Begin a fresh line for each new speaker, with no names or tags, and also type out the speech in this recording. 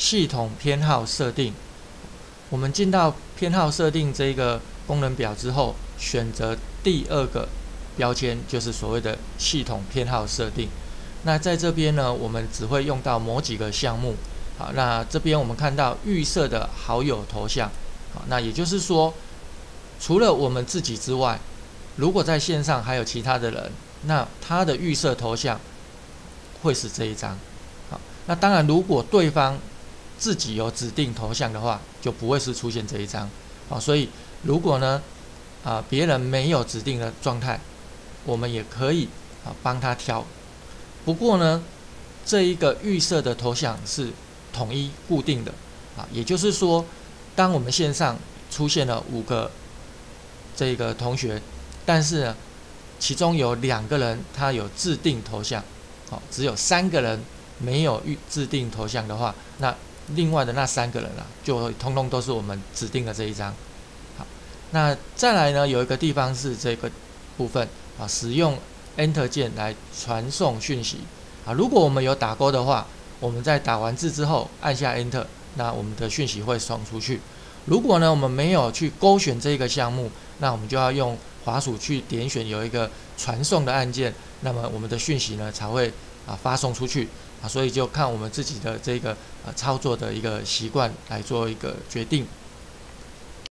系统偏好设定。我们进到偏好设定这个功能表之后，选择第二个标签就是所谓的系统偏好设定。那在这边呢，我们只会用到某几个项目。好，那这边我们看到预设的好友头像。好，那也就是说，除了我们自己之外，如果在线上还有其他的人，那他的预设头像会是这一张。好，那当然，如果对方自己有指定头像的话，就不会是出现这一张。好，所以如果呢，啊，别人没有指定的状态，我们也可以啊帮他挑。不过呢，这一个预设的头像是统一固定的啊，也就是说。当我们线上出现了五个这个同学，但是呢，其中有两个人他有自定头像，好，只有三个人没有预自定头像的话，那另外的那三个人啊，就通通都是我们指定的这一张。好，那再来呢，有一个地方是这个部分啊，使用 Enter 键来传送讯息啊，如果我们有打勾的话，我们在打完字之后按下 Enter。那我们的讯息会送出去。如果呢，我们没有去勾选这个项目，那我们就要用滑鼠去点选有一个传送的按键，那么我们的讯息呢才会啊发送出去啊。所以就看我们自己的这个呃操作的一个习惯来做一个决定。